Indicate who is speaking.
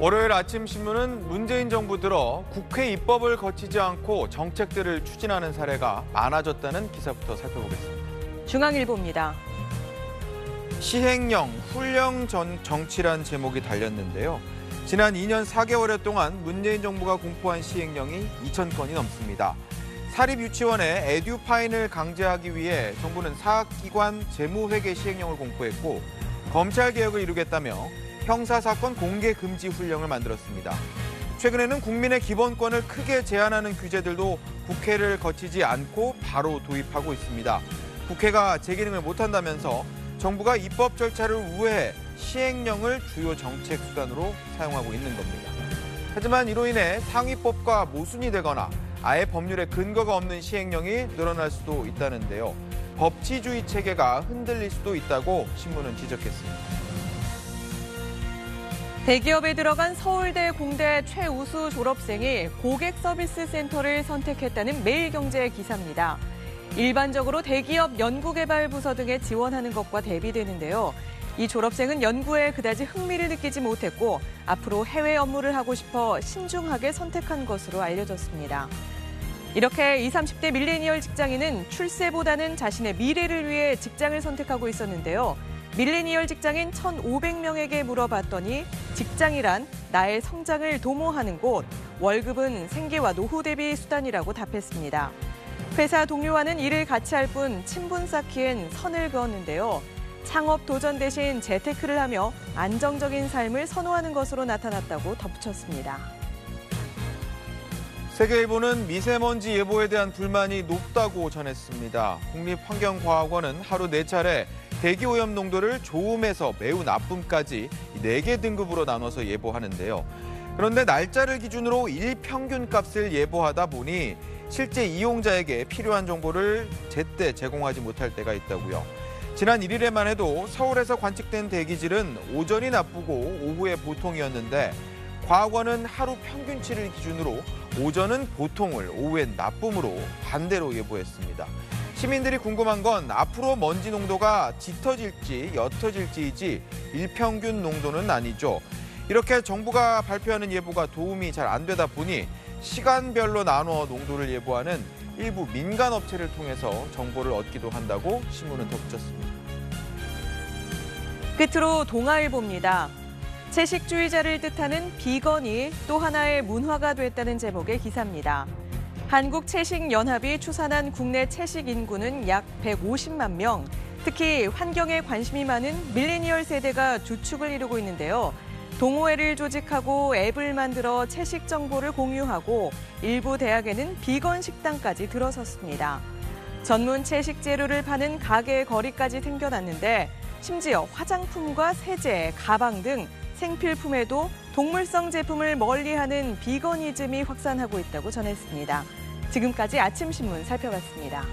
Speaker 1: 월요일 아침 신문은 문재인 정부 들어 국회 입법을 거치지 않고 정책들을 추진하는 사례가 많아졌다는 기사부터 살펴보겠습니다.
Speaker 2: 중앙일보입니다.
Speaker 1: 시행령, 훈령 전 정치란 제목이 달렸는데요. 지난 2년 4개월여 동안 문재인 정부가 공포한 시행령이 2천 건이 넘습니다. 사립 유치원에 에듀파인을 강제하기 위해 정부는 사학기관 재무회계 시행령을 공포했고 검찰개혁을 이루겠다며 형사사건 공개 금지 훈령을 만들었습니다. 최근에는 국민의 기본권을 크게 제한하는 규제들도 국회를 거치지 않고 바로 도입하고 있습니다. 국회가 제 기능을 못한다면서 정부가 입법 절차를 우회해 시행령을 주요 정책 수단으로 사용하고 있는 겁니다. 하지만 이로 인해 상위법과 모순이 되거나 아예 법률에 근거가 없는 시행령이 늘어날 수도 있다는데요. 법치주의 체계가 흔들릴 수도 있다고 신문은 지적했습니다.
Speaker 2: 대기업에 들어간 서울대 공대 최우수 졸업생이 고객 서비스 센터를 선택했다는 매일경제 기사입니다. 일반적으로 대기업 연구개발 부서 등에 지원하는 것과 대비되는데요. 이 졸업생은 연구에 그다지 흥미를 느끼지 못했고 앞으로 해외 업무를 하고 싶어 신중하게 선택한 것으로 알려졌습니다. 이렇게 20, 30대 밀레니얼 직장인은 출세보다는 자신의 미래를 위해 직장을 선택하고 있었는데요. 밀레니얼 직장인 1,500명에게 물어봤더니 직장이란 나의 성장을 도모하는 곳, 월급은 생계와 노후 대비 수단이라고 답했습니다. 회사 동료와는 일을 같이 할 뿐 친분 쌓기엔 선을 그었는데요. 창업 도전 대신 재테크를 하며 안정적인 삶을 선호하는 것으로 나타났다고 덧붙였습니다.
Speaker 1: 세계일보는 미세먼지 예보에 대한 불만이 높다고 전했습니다. 국립환경과학원은 하루 네차례 대기오염 농도를 좋음에서 매우 나쁨까지 4개 등급으로 나눠서 예보하는데요. 그런데 날짜를 기준으로 일평균 값을 예보하다 보니 실제 이용자에게 필요한 정보를 제때 제공하지 못할 때가 있다고요. 지난 1일에만 해도 서울에서 관측된 대기질은 오전이 나쁘고 오후에 보통이었는데 과학원은 하루 평균치를 기준으로 오전은 보통을 오후엔 나쁨으로 반대로 예보했습니다. 시민들이 궁금한 건 앞으로 먼지 농도가 짙어질지 옅어질지이지 일평균 농도는 아니죠. 이렇게 정부가 발표하는 예보가 도움이 잘 안 되다 보니 시간별로 나눠 농도를 예보하는 일부 민간 업체를 통해서 정보를 얻기도 한다고 신문은 덧붙였습니다.
Speaker 2: 끝으로 동아일보입니다. 채식주의자를 뜻하는 비건이 또 하나의 문화가 됐다는 제목의 기사입니다. 한국채식연합이 추산한 국내 채식 인구는 약 150만 명. 특히 환경에 관심이 많은 밀레니얼 세대가 주축을 이루고 있는데요. 동호회를 조직하고 앱을 만들어 채식 정보를 공유하고 일부 대학에는 비건 식당까지 들어섰습니다. 전문 채식 재료를 파는 가게 거리까지 생겨났는데 심지어 화장품과 세제, 가방 등 생필품에도 동물성 제품을 멀리하는 비거니즘이 확산하고 있다고 전했습니다. 지금까지 아침 신문 살펴봤습니다.